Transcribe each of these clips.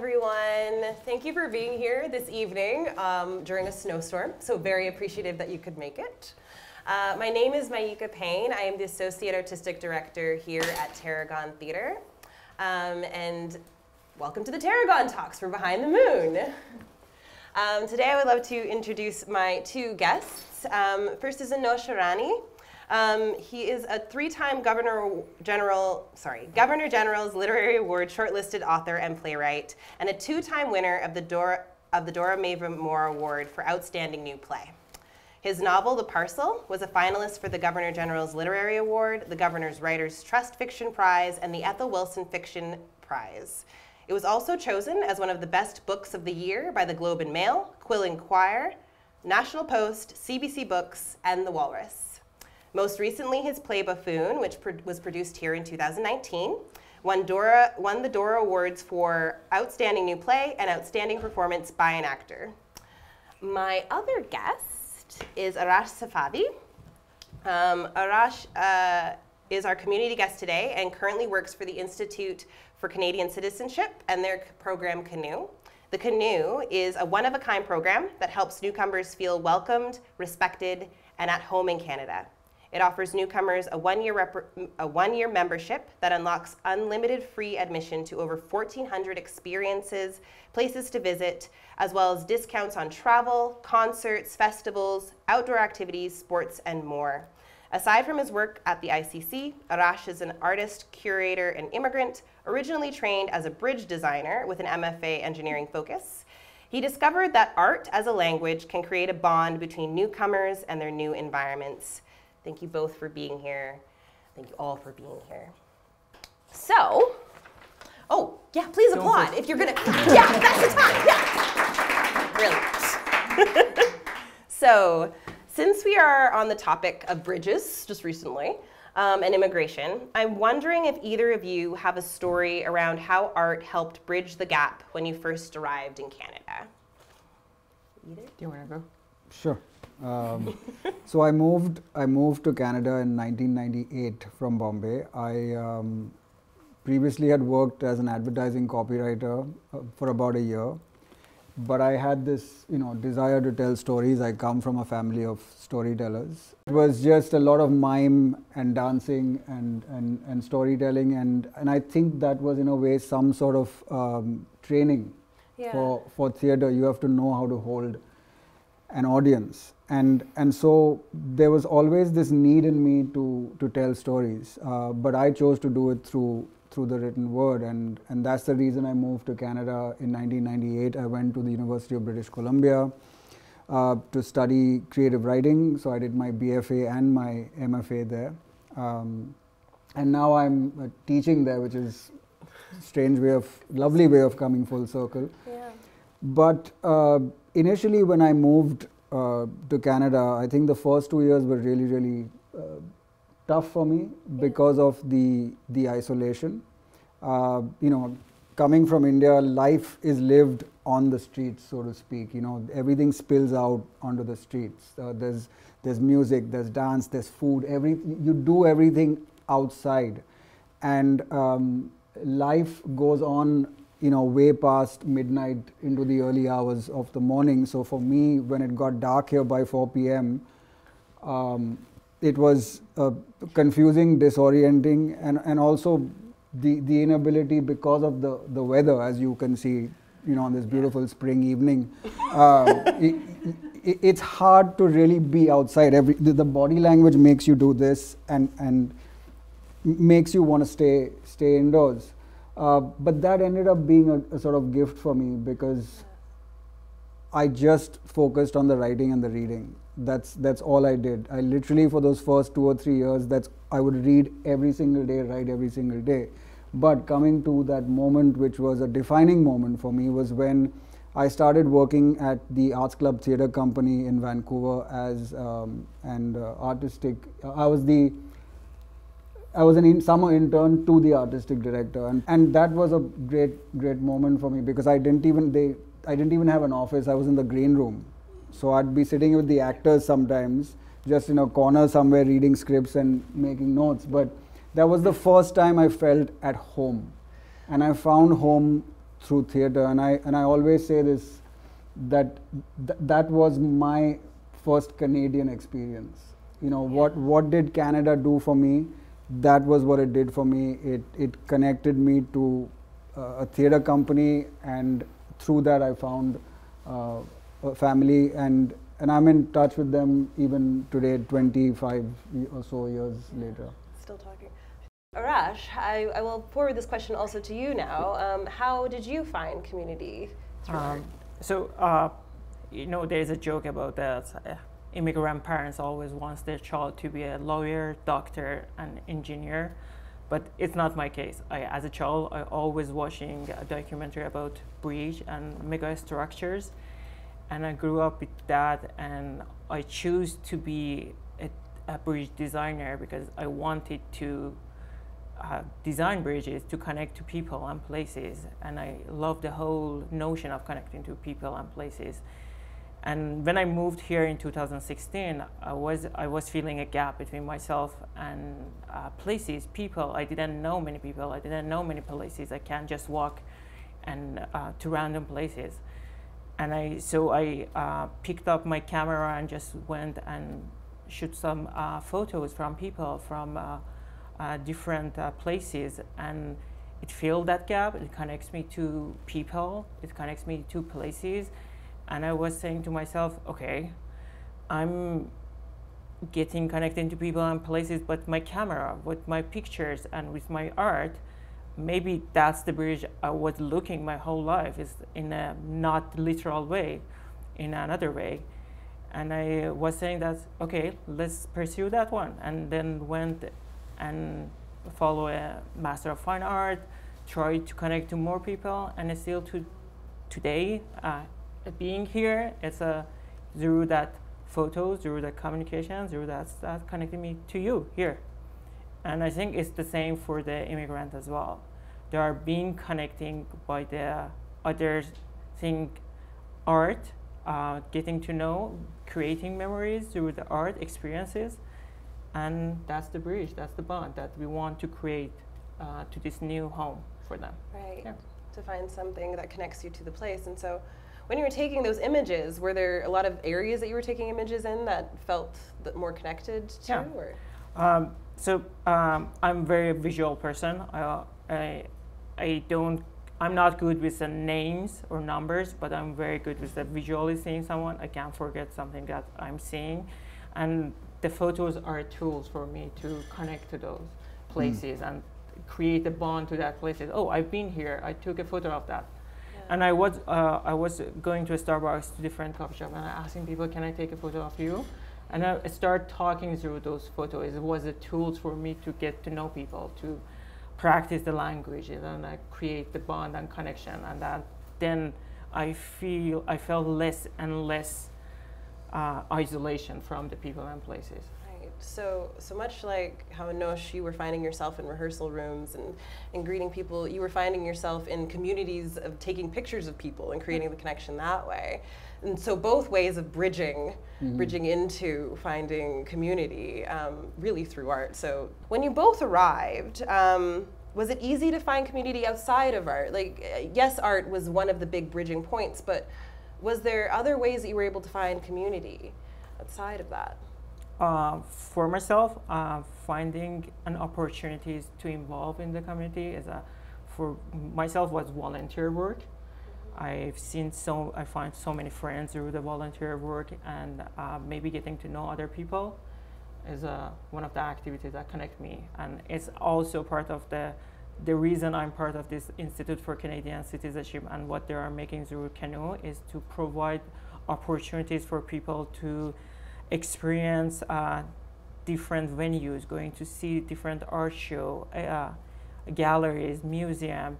everyone. Thank you for being here this evening um, during a snowstorm. So very appreciative that you could make it. Uh, my name is Myekah Payne. I am the Associate Artistic Director here at Tarragon Theatre. Um, and welcome to the Tarragon Talks for Behind the Moon. Um, today I would love to introduce my two guests. Um, first is Anosh Irani. Um, he is a three-time Governor General, sorry, Governor General's Literary Award shortlisted author and playwright, and a two-time winner of the Dora of the Dora Moore Award for Outstanding New Play. His novel, The Parcel, was a finalist for the Governor General's Literary Award, the Governor's Writers Trust Fiction Prize, and the Ethel Wilson Fiction Prize. It was also chosen as one of the best books of the year by the Globe and Mail, Quill and Quire, National Post, CBC Books, and The Walrus. Most recently, his play Buffoon, which pro was produced here in 2019, won, Dora, won the Dora Awards for Outstanding New Play and Outstanding Performance by an Actor. My other guest is Arash Safavi. Um, Arash uh, is our community guest today and currently works for the Institute for Canadian Citizenship and their program Canoo. The Canoo is a one-of-a-kind program that helps newcomers feel welcomed, respected, and at home in Canada. It offers newcomers a one-year, a one-year membership that unlocks unlimited free admission to over 1,400 experiences, places to visit, as well as discounts on travel, concerts, festivals, outdoor activities, sports, and more. Aside from his work at the ICC, Arash is an artist, curator, and immigrant, originally trained as a bridge designer with an MFA engineering focus. He discovered that art as a language can create a bond between newcomers and their new environments. Thank you both for being here. Thank you all for being here. So, oh, yeah, please Don't applaud if you're gonna, yeah, that's the time, yeah. Brilliant. so, since we are on the topic of bridges just recently um, and immigration, I'm wondering if either of you have a story around how art helped bridge the gap when you first arrived in Canada. Either? Do you want to go? Sure. Um, so I moved. I moved to Canada in 1998 from Bombay. I um, previously had worked as an advertising copywriter uh, for about a year, but I had this, you know, desire to tell stories. I come from a family of storytellers. It was just a lot of mime and dancing and and, and storytelling, and and I think that was in a way some sort of um, training yeah. for for theater. You have to know how to hold an audience. And and so there was always this need in me to to tell stories uh, but i chose to do it through through the written word. And and that's the reason i moved to canada in 1998 i went to the university of british columbia uh, to study creative writing. So i did my bfa and my mfa there. Um, and now i'm uh, teaching there which is strange way of lovely way of coming full circle. Yeah. But uh, initially when i moved uh, to Canada, I think the first two years were really, really uh, tough for me because of the the isolation. You know, coming from India, life is lived on the streets, so to speak. You know, everything spills out onto the streets. Uh, there's there's music, there's dance, there's food. Every you do everything outside, and um, life goes on you know, way past midnight into the early hours of the morning. So for me, when it got dark here by 4 p.m., um, it was uh, confusing, disorienting, and, and also the, the inability because of the, the weather, as you can see, you know, on this beautiful spring evening. Uh, it, it, it's hard to really be outside. Every, the, the body language makes you do this and, and makes you want to stay, stay indoors. Uh, but that ended up being a, a, sort of gift for me because I just focused on the writing and the reading. That's that's all I did. I literally for those first two or three years, that's I would read every single day, write every single day. But coming to that moment, which was a defining moment for me, was when I started working at the Arts Club Theatre Company in Vancouver as um, and uh, artistic. I was the I was an in summer intern to the artistic director, and, and that was a great great moment for me because I didn't even they I didn't even have an office. I was in the green room, so I'd be sitting with the actors sometimes, just in a corner somewhere reading scripts and making notes. But that was the first time I felt at home, and I found home through theater, and I and I always say this that th- that was my first Canadian experience. You know what what did Canada do for me? That was what it did for me. It it connected me to uh, a theater company, and through that I found uh, a family, and and I'm in touch with them even today, 25 or so years later. Still talking. Arash, I, I will forward this question also to you now. Um, how did you find community Um, so, uh, you know, there's a joke about that. Immigrant parents always wants their child to be a lawyer, doctor, and engineer, but it's not my case. I, as a child, I always watching a documentary about bridge and mega structures, and I grew up with that, and I choose to be a, a bridge designer because I wanted to uh, design bridges to connect to people and places. And I love the whole notion of connecting to people and places. And when I moved here in 2016, I was I was feeling a gap between myself and uh, places, people. I didn't know many people. I didn't know many places. I can't just walk and uh, to random places. And I so I uh, picked up my camera and just went and shoot some uh, photos from people from uh, uh, different places and it filled that gap it connects me to people it connects me to places and i was saying to myself okay i'm getting connected to people and places but my camera with my pictures and with my art. Maybe that's the bridge i was looking my whole life is in a not literal way in another way. And i was saying that okay let's pursue that one. And then went and follow a master of fine art try to connect to more people and still to today uh, being here it's a through that photos through the communication through that that connecting me to you here and i think it's the same for the immigrant as well they are being connecting by the other thing art uh, getting to know creating memories through the art experiences and that's the bridge that's the bond that we want to create uh, to this new home for them Right. Yeah. To find something that connects you to the place. And so when you were taking those images, were there a lot of areas that you were taking images in that felt th- more connected to? Yeah. Or? Um, so um, I'm a very visual person. I, I, I don't. I'm not good with the names or numbers, but I'm very good with the visually seeing someone. I can't forget something that I'm seeing, and the photos are tools for me to connect to those places and create a bond to that place. Oh, I've been here. I took a photo of that. And I was uh, I was going to a Starbucks, to different coffee shop, and I asking people, "Can I take a photo of you?" And I start talking through those photos. It was a tools for me to get to know people, to practice the languages, and I create the bond and connection. And that then I feel I felt less and less uh, isolation from the people and places. So, so much like how Anosh, you were finding yourself in rehearsal rooms and, and greeting people, you were finding yourself in communities of taking pictures of people and creating the connection that way. And so, both ways of bridging, bridging into finding community, um, really through art. So, when you both arrived. Um, was it easy to find community outside of art? Like, uh, yes, art was one of the big bridging points, but was there other ways that you were able to find community outside of that? Uh, for myself, uh, finding an opportunities to involve in the community is a, for myself was volunteer work. I've seen so I find so many friends through the volunteer work, and uh, maybe getting to know other people is uh, one of the activities that connect me, and it's also part of the the reason I'm part of this Institute for Canadian Citizenship and what they are making through Canoo is to provide opportunities for people to experience uh, different venues, going to see different art show, uh, galleries, museum,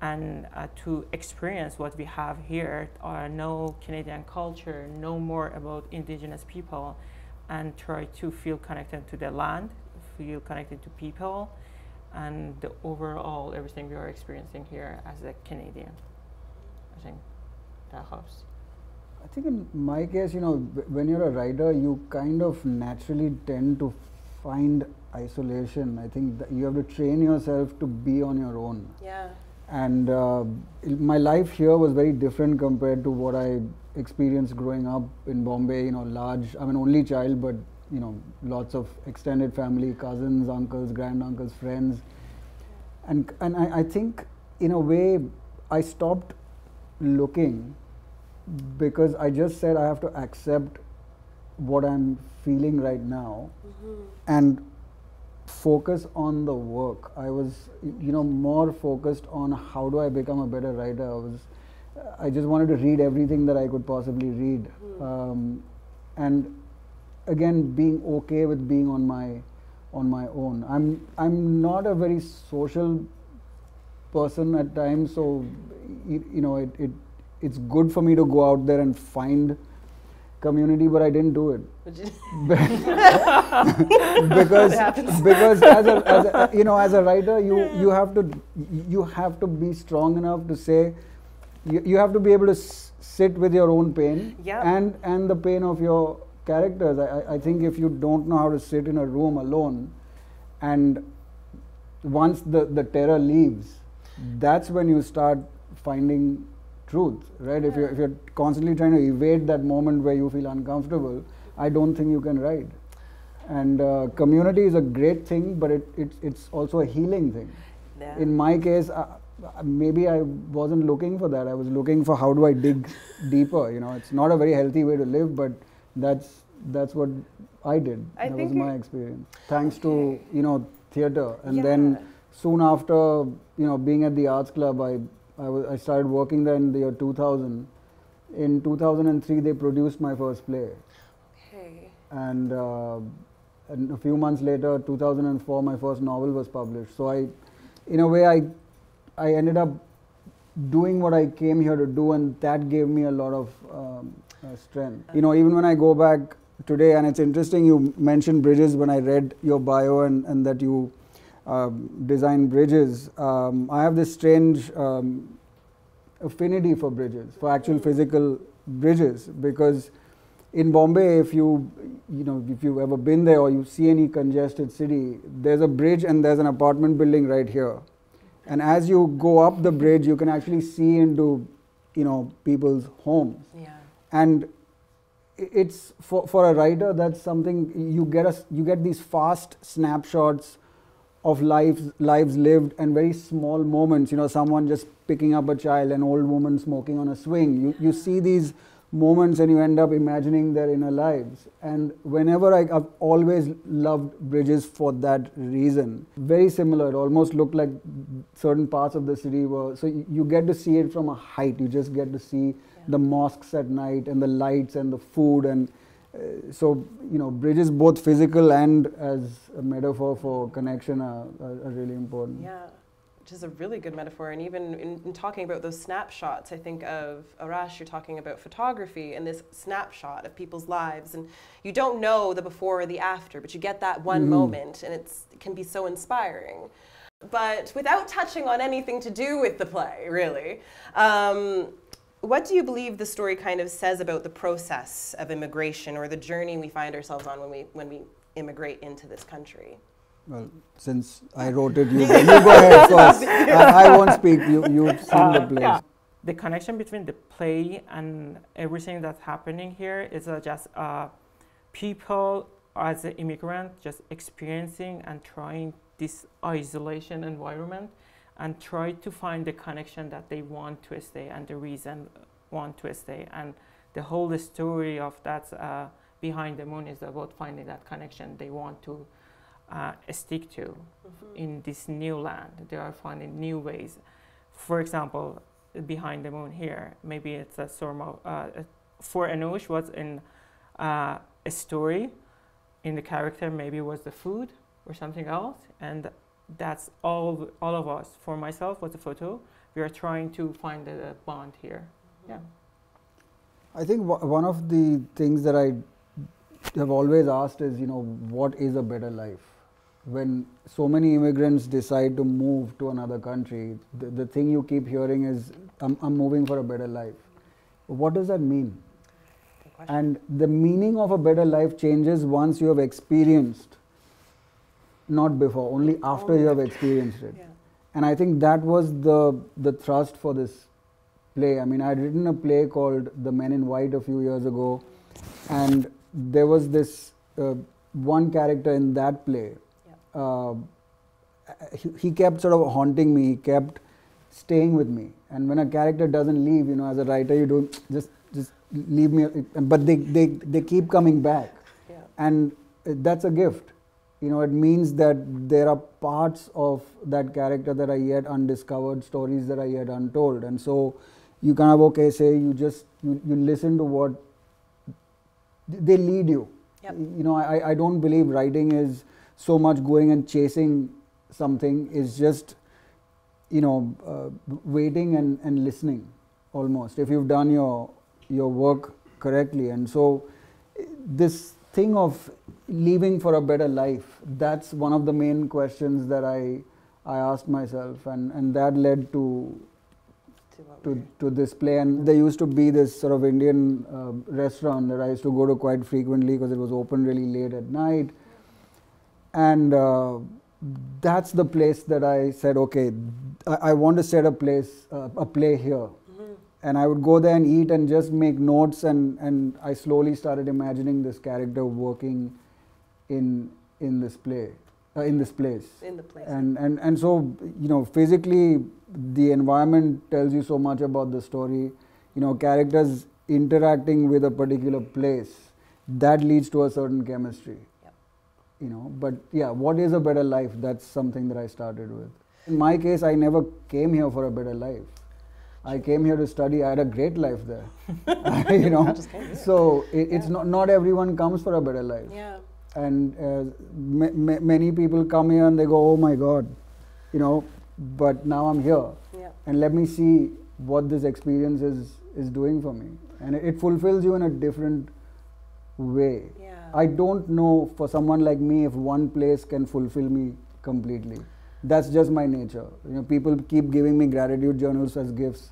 and uh, to experience what we have here, uh, know Canadian culture, know more about Indigenous people, and try to feel connected to the land, feel connected to people, and the overall everything we are experiencing here as a Canadian. I think that helps. I think in my case, you know, when you're a writer, you kind of naturally tend to find isolation. I think that you have to train yourself to be on your own. Yeah. and uh, my life here was very different compared to what I experienced growing up in Bombay. You know, large. I'm an only child, but you know, lots of extended family, cousins, uncles, granduncles, friends, and and I, I think in a way I stopped looking because I just said I have to accept what I'm feeling right now mm-hmm. and focus on the work. I was, you know, more focused on how do I become a better writer. I was, I just wanted to read everything that I could possibly read, mm. um, and again, being okay with being on my, on my own. I'm, I'm not a very social person at times, so you, you know, it, it, it's good for me to go out there and find community, but I didn't do it because because as a, as a, you know as a writer you you have to you have to be strong enough to say you, you have to be able to s- sit with your own pain yeah. and and the pain of your characters. I, I think if you don't know how to sit in a room alone and once the, the terror leaves, that's when you start finding truth, right? Yeah. If, you're, if you're constantly trying to evade that moment where you feel uncomfortable, I don't think you can write. And uh, community is a great thing, but it, it, it's also a healing thing. Yeah. In my case, uh, maybe I wasn't looking for that. I was looking for how do I dig deeper. You know, it's not a very healthy way to live, but that's that's what I did. I that was my experience. Thanks okay. to you know theater, and yeah. then soon after you know being at the arts club, I I, w- I started working there in the year 2000. In 2003, they produced my first play. Okay. And, uh, and a few months later, 2004, my first novel was published. So I, in a way, I, I ended up doing what I came here to do, and that gave me a lot of um, uh, strength. You know, even when I go back today, and it's interesting you mentioned bridges when I read your bio and, and that you um, design bridges. Um, I have this strange um, affinity for bridges, for actual physical bridges, because in Bombay, if you you know if you've ever been there or you see any congested city, there's a bridge and there's an apartment building right here, and as you go up the bridge, you can actually see into you know people's homes. Yeah. And it's for, for a writer that's something you get a, you get these fast snapshots of lives lives lived and very small moments you know someone just picking up a child an old woman smoking on a swing. You, you see these moments and you end up imagining their inner lives. And whenever I, i've always loved bridges for that reason. Very similar it almost looked like certain parts of the city were so you, you get to see it from a height. You just get to see yeah. the mosques at night and the lights and the food and so you know bridges both physical and as a metaphor for connection are, are, are, really important. Yeah which is a really good metaphor. And even in, in, talking about those snapshots i think of arash you're talking about photography and this snapshot of people's lives. And you don't know the before or the after but you get that one mm-hmm. moment and it's, it can be so inspiring. But without touching on anything to do with the play really um, what do you believe the story kind of says about the process of immigration or the journey we find ourselves on when we when we immigrate into this country? Well, since I wrote it, you, you go ahead first. I, I, won't speak. You you've seen uh, the play. Yeah. The connection between the play and everything that's happening here is uh, just uh, people as an immigrant just experiencing and trying this isolation environment and try to find the connection that they want to stay and the reason want to stay. And the whole story of that uh, behind the moon is about finding that connection they want to uh, stick to mm-hmm. in this new land. They are finding new ways. For example, behind the moon here, maybe it's a sort of uh, for Anosh was in uh, a story in the character maybe was the food or something else and that's all all of us. For myself, was a photo. We are trying to find a bond here. Yeah. I think one of the things that I have always asked is, you know, what is a better life? When so many immigrants decide to move to another country, the, the thing you keep hearing is, I'm, I'm moving for a better life. What does that mean? And the meaning of a better life changes once you have experienced not before, only after you have experienced it. Yeah. and I think that was the the thrust for this play. I mean, I'd written a play called The Men in White a few years ago, and there was this uh, one character in that play. Yeah. Uh, he, he kept sort of haunting me. He kept staying with me. And when a character doesn't leave, you know, as a writer, you don't just just leave me. But they they they keep coming back, Yeah. and that's a gift. You know, it means that there are parts of that character that are yet undiscovered, stories that are yet untold, and so you kind of okay say you just you, you listen to what they lead you. Yep. You know, I, I don't believe writing is so much going and chasing something. Is just, you know, uh, waiting and, and listening almost. If you've done your your work correctly, and so this thing of leaving for a better life, that's one of the main questions that I I asked myself, and and that led to To to, this play. And there used to be this sort of Indian uh, restaurant that I used to go to quite frequently because it was open really late at night. And uh, that's the place that I said okay I, I want to set a place uh, a play here. Mhm. and I would go there and eat and just make notes and, and I slowly started imagining this character working in in this play uh, in this place in the place. and, and and so you know physically the environment tells you so much about the story you know characters interacting with a particular place that leads to a certain chemistry Yep. you know but yeah what is a better life that's something that i started with in my case i never came here for a better life i came here to study i had a great life there you know I just came here. so it, it's Yeah. not not everyone comes for a better life yeah. And uh, ma- ma- many people come here and they go oh my god you know but now i'm here Yeah. and let me see what this experience is is doing for me and it, it fulfills you in a different way Yeah. i don't know for someone like me if one place can fulfill me completely that's just my nature you know people keep giving me gratitude journals as gifts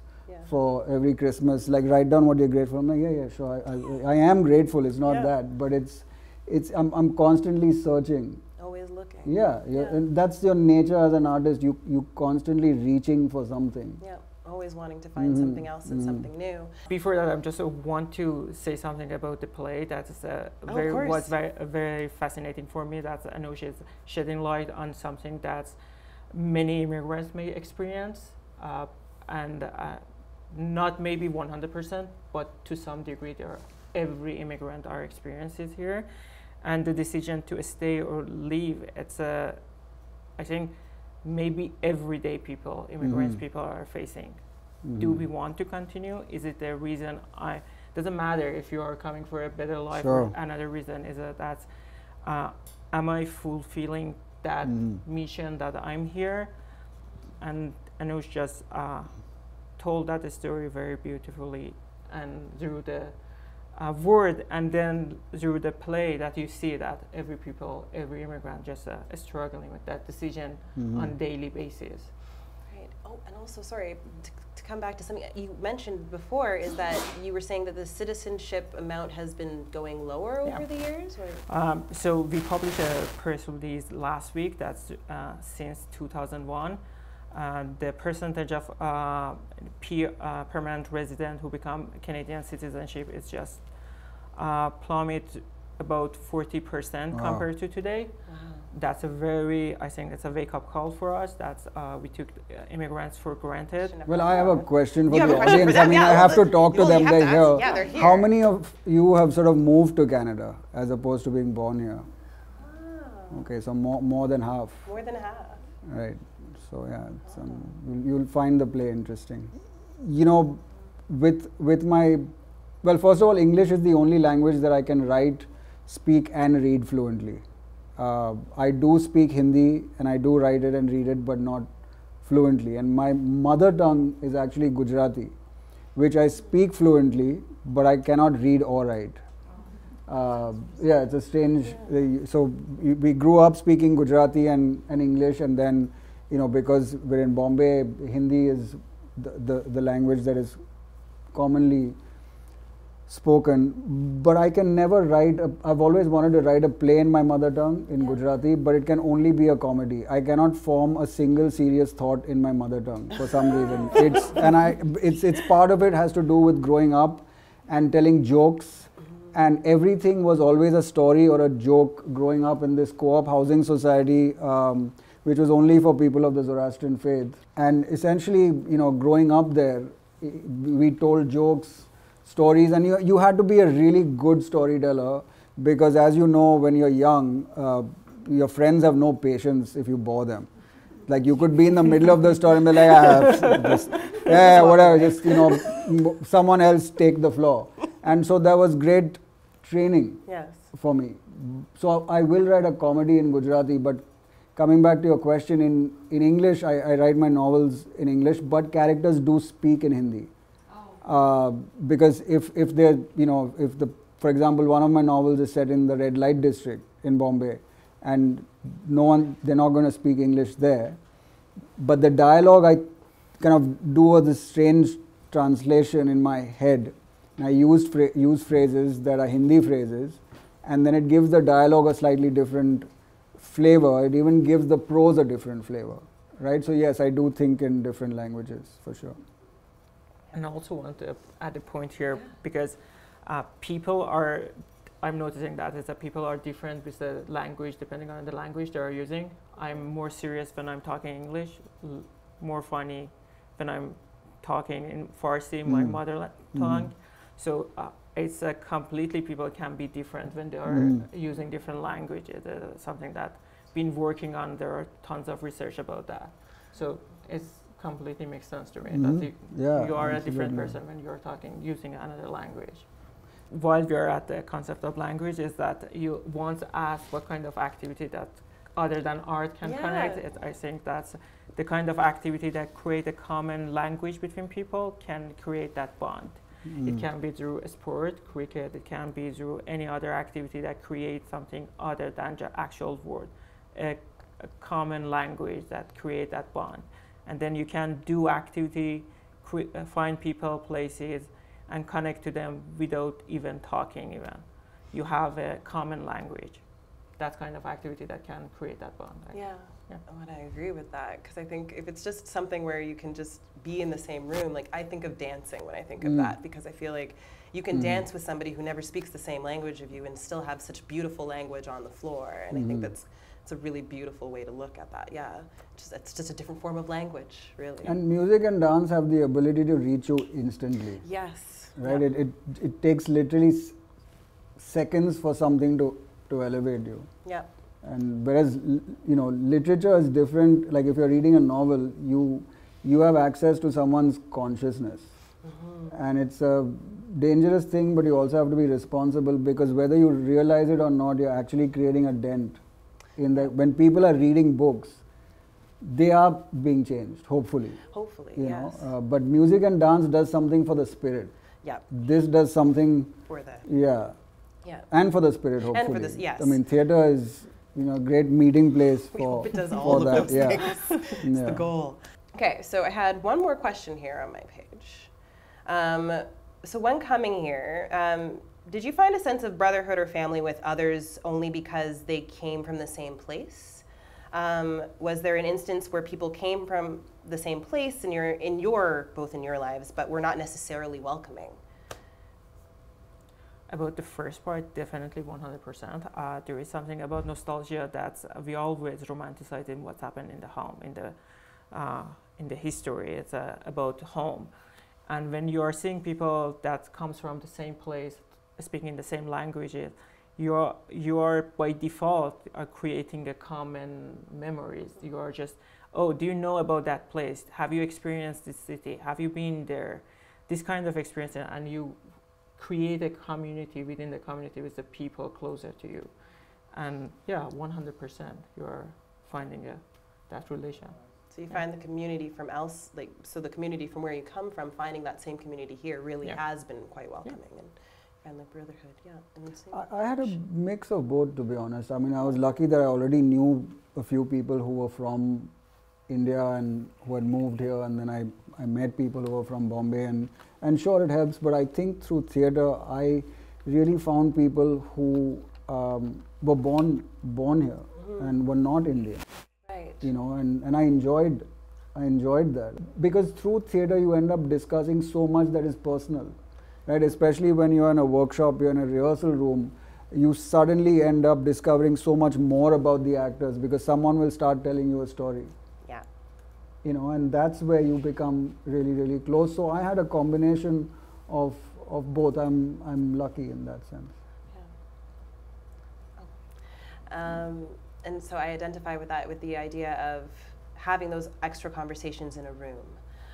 for every Christmas. Like write down what you're grateful. I'm like, yeah, yeah, sure. I, I, I am grateful. It's not Yeah. that, but it's, it's. I'm, I'm constantly searching. Always looking. Yeah, yeah, Yeah. and that's your nature as an artist. You, you constantly reaching for something. Yeah. Always wanting to find Mhm. something else and Mhm. something new. Before that, I just uh, want to say something about the play that is uh, Oh, very was very uh, very fascinating for me. That Anosh is shedding light on something that many immigrants may experience, uh, and uh, not maybe 100%, but to some degree, there every immigrant are experiences here, and the decision to stay or leave. It's a, I think, maybe everyday people, immigrants Mhm. people are facing do Mhm. we want to continue is it the reason i doesn't matter if you are coming for a better life Sure. or another reason is that uh, am i fulfilling that Mhm. mission that i'm here and anosh just uh, told that story very beautifully and through the uh, word and then through the play that you see that every people every immigrant just uh, struggling with that decision Mhm. on daily basis Right. Oh, and also, sorry to, to come back to something you mentioned before is that you were saying that the citizenship amount has been going lower Yeah. over the years. Or? Um, so we published a press release last week. That's uh, since 2001. Uh, the percentage of uh, P, uh, permanent resident who become Canadian citizenship is just uh, plummet about 40% Wow. compared to today. Wow. That's a very, I think, that's a wake-up call for us. That's uh, we took uh, immigrants for granted. Well, I have a question for You the a question for audience. I mean, Yeah, I well, have to talk to well, you them. have They're to here. yeah, they're How many of you have sort of moved to Canada as opposed to being born here? Wow. Okay, so more more than half. More than half. Right. So yeah, it's, um, you'll, you'll find the play interesting. You know, with with my well, first of all, English is the only language that I can write, speak, and read fluently. Uh, I do speak Hindi and I do write it and read it, but not fluently. And my mother tongue is actually Gujarati, which I speak fluently, but I cannot read or write. Uh, yeah, it's a strange. So we we grew up speaking Gujarati and, and English, and then you know because we're in Bombay, Hindi is the, the, the language that is commonly spoken, but I can never write. i have always wanted to write a play in my mother tongue in yeah. Gujarati, but it can only be a comedy. I cannot form a single serious thought in my mother tongue for some reason. It's and I it's it's part of it has to do with growing up and telling jokes. Mm-hmm. And everything was always a story or a joke growing up in this co op housing society, um, which was only for people of the Zoroastrian faith. And essentially, you know, growing up there, we told jokes stories and you, you had to be a really good storyteller because as you know when you're young uh, your friends have no patience if you bore them. Like you could be in the middle of the story and be like ah, just, yeah whatever just you know someone else take the floor. And so there was great training yes. for me. So i will write a comedy in gujarati but coming back to your question in, in english I, I write my novels in english but characters do speak in hindi uh, because if if they you know if the for example one of my novels is set in the red light district in Bombay and no one they're not going to speak English there but the dialogue I kind of do this strange translation in my head. And I use use phrases that are Hindi phrases and then it gives the dialogue a slightly different flavor. It even gives the prose a different flavor right? So yes I do think in different languages for sure and I also want to add a point here because uh, people are, I'm noticing that is that people are different with the language depending on the language they are using. I'm more serious when I'm talking English, l- more funny when I'm talking in Farsi, mm. my mother mm-hmm. tongue. So uh, it's a completely people can be different when they are mm. using different languages. Uh, something that been working on. There are tons of research about that. So it's completely makes sense to me. Mm-hmm. That you, yeah, you are a different person when you're talking using another language. While we're at the concept of language, is that you once asked what kind of activity that other than art can yeah. connect it. I think that's the kind of activity that create a common language between people can create that bond. Mm. It can be through a sport, cricket. It can be through any other activity that creates something other than the actual word, a, a common language that create that bond and then you can do activity, uh, find people, places, and connect to them without even talking even. You have a common language. That kind of activity that can create that bond. Yeah. yeah. Oh, I agree with that because I think if it's just something where you can just be in the same room, like I think of dancing when I think of mm. that because I feel like you can mm. dance with somebody who never speaks the same language of you and still have such beautiful language on the floor. And mm. I think mm-hmm. that's it's a really beautiful way to look at that. Yeah, just, it's just a different form of language, really. And music and dance have the ability to reach you instantly. Yes. Right. Yeah. It, it it takes literally s- seconds for something to to elevate you. Yeah. And whereas you know literature is different. Like if you're reading a novel, you you have access to someone's consciousness. Mm-hmm. And it's a dangerous thing, but you also have to be responsible because whether you realize it or not, you're actually creating a dent in the when people are reading books they are being changed hopefully. Hopefully you yes. know uh, but music and dance does something for the spirit. Yeah this does something for the yeah. Yeah. And for the spirit hopefully and for this yes. I mean theater is you know great meeting place we for it does all of that. those yeah. things. It's yeah. the goal. Okay so i had one more question here on my page. Um, so when coming here um, did you find a sense of brotherhood or family with others only because they came from the same place? Um, was there an instance where people came from the same place in your, in your, both in your lives, but were not necessarily welcoming? About the first part, definitely 100%. Uh, there is something about nostalgia that we always romanticize in what's happened in the home, in the, uh, in the history. It's uh, about home. And when you are seeing people that comes from the same place, speaking the same languages, you are, you are by default are creating a common memories. You are just, oh, do you know about that place? Have you experienced this city? Have you been there? This kind of experience, and you create a community within the community with the people closer to you. And yeah, 100% you are finding a, that relation. So you yeah. find the community from else, like, so the community from where you come from, finding that same community here really yeah. has been quite welcoming. Yeah. And and the brotherhood, yeah. I, I, had a mix of both, to be honest. I mean, I was lucky that I already knew a few people who were from India and who had moved here, and then I, I met people who were from Bombay, and, and sure it helps, but I think through theatre, I really found people who um, were born born here mm-hmm. and were not Indian. Right. You know, and, and I enjoyed I enjoyed that because through theatre you end up discussing so much that is personal, right? Especially when you're in a workshop, you're in a rehearsal room, you suddenly end up discovering so much more about the actors because someone will start telling you a story. Yeah. You know, and that's where you become really, really close. So I had a combination of of both. I'm I'm lucky in that sense. Yeah. Oh. Um, and so I identify with that with the idea of having those extra conversations in a room.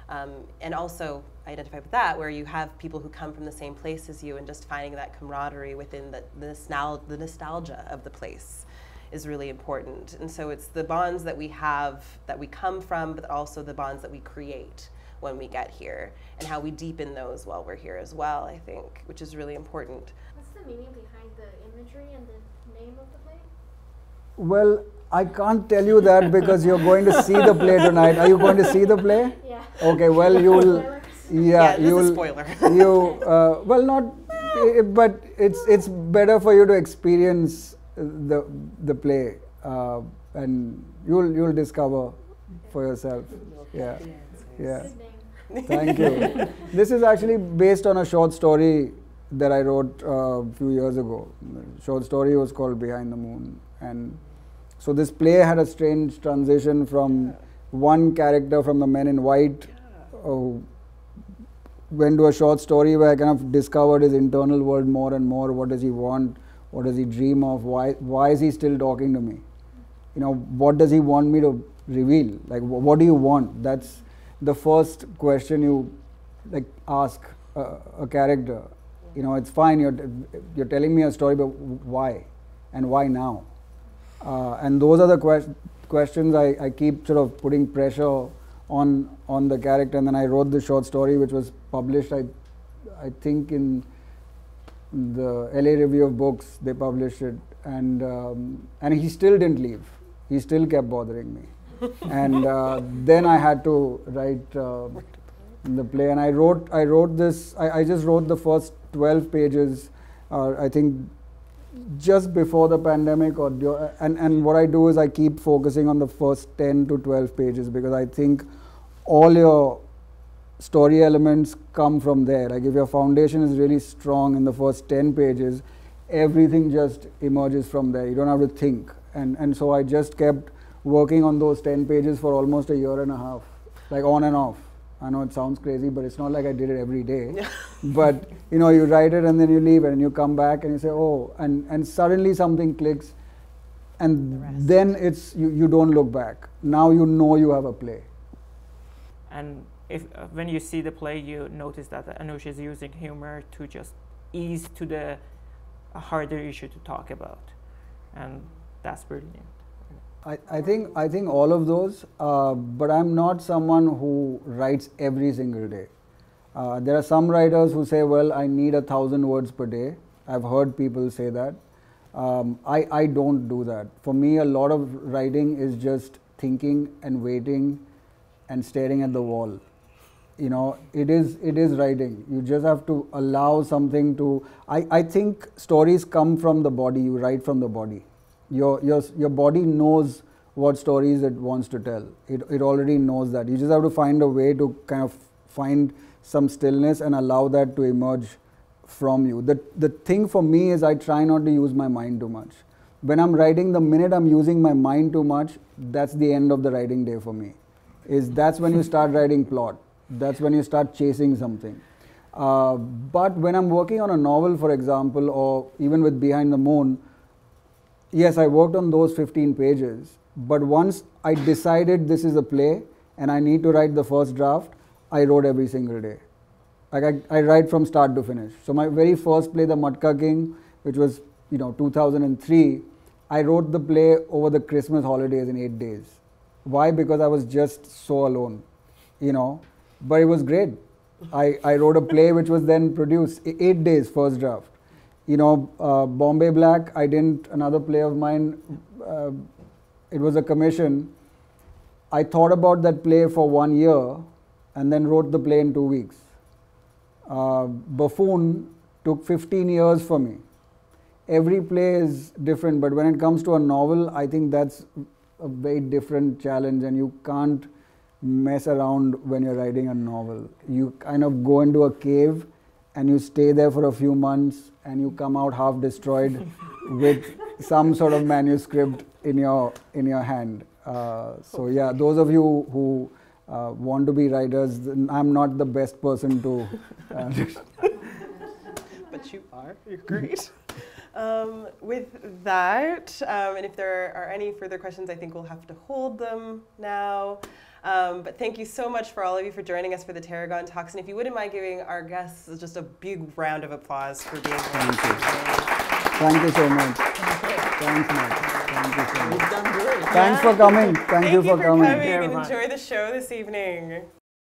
Um, and also identify with that where you have people who come from the same place as you and just finding that camaraderie within the, the, nostal- the nostalgia of the place is really important. And so it's the bonds that we have that we come from, but also the bonds that we create when we get here and how we deepen those while we're here as well, I think, which is really important. What's the meaning behind the imagery and the name of the play? Well, I can't tell you that because you're going to see the play tonight. Are you going to see the play? Yeah. Okay, well, you'll. Yeah, yeah you'll. spoiler. you, uh, well, not, but it's it's better for you to experience the the play, uh, and you'll you'll discover for yourself. Yeah, yeah. Thank you. this is actually based on a short story that I wrote uh, a few years ago. The short story was called Behind the Moon, and so this play had a strange transition from one character from the Men in White, who went to a short story where I kind of discovered his internal world more and more. What does he want? What does he dream of? Why why is he still talking to me? You know, what does he want me to reveal? Like, what do you want? That's the first question you like ask a, a character. You know, it's fine. You're you're telling me a story, but why, and why now? Uh, and those are the que- questions I, I keep sort of putting pressure on on the character. And then I wrote the short story, which was published, I I think in the LA Review of Books. They published it, and um, and he still didn't leave. He still kept bothering me. and uh, then I had to write uh, the play, and I wrote I wrote this. I, I just wrote the first twelve pages. Uh, I think just before the pandemic or and and what I do is I keep focusing on the first 10 to 12 pages because I think all your story elements come from there. Like if your foundation is really strong in the first 10 pages everything just emerges from there. You don't have to think. And and so I just kept working on those 10 pages for almost a year and a half like on and off I know it sounds crazy, but it's not like I did it every day. but you know, you write it and then you leave it and you come back and you say, oh, and, and suddenly something clicks, and the then it's you, you don't look back. Now you know you have a play. And if uh, when you see the play, you notice that Anosh is using humor to just ease to the harder issue to talk about, and that's brilliant. I, think I think all of those, uh, but I'm not someone who writes every single day. Uh, there are some writers who say, "Well, I need a thousand words per day." I've heard people say that. Um, I I don't do that. For me, a lot of writing is just thinking and waiting, and staring at the wall. You know, it is it is writing. You just have to allow something to. I I think stories come from the body. You write from the body your, your, your body knows what stories it wants to tell. It, it already knows that. You just have to find a way to kind of find some stillness and allow that to emerge from you. The, the thing for me is I try not to use my mind too much. When I'm writing, the minute I'm using my mind too much, that's the end of the writing day for me. Is that's when you start writing plot. That's when you start chasing something. Uh, but when I'm working on a novel, for example, or even with Behind the Moon, yes, I worked on those 15 pages, but once I decided this is a play and I need to write the first draft, I wrote every single day. Like I, I write from start to finish. So my very first play, The Matka King, which was you know 2003, I wrote the play over the Christmas holidays in eight days. Why? Because I was just so alone, you know. But it was great. I, I wrote a play which was then produced eight days first draft you know, uh, Bombay Black, I didn't, another play of mine, uh, it was a commission. I thought about that play for one year and then wrote the play in two weeks. Uh, Buffoon took 15 years for me. Every play is different, but when it comes to a novel, I think that's a very different challenge, and you can't mess around when you're writing a novel. You kind of go into a cave and you stay there for a few months and you come out half destroyed with some sort of manuscript in your in your hand. Uh, so yeah, those of you who uh, want to be writers, I'm not the best person to. Uh, but you are. You're great. Um, with that, um, and if there are any further questions, I think we'll have to hold them now. Um, but thank you so much for all of you for joining us for the Tarragon Talks. And if you wouldn't mind giving our guests just a big round of applause for being here. Thank you. Thank you so much. Thanks, Matt. Thank you so much. You've done great. Thanks for coming. Thank, Thank you for coming. coming and enjoy the show this evening.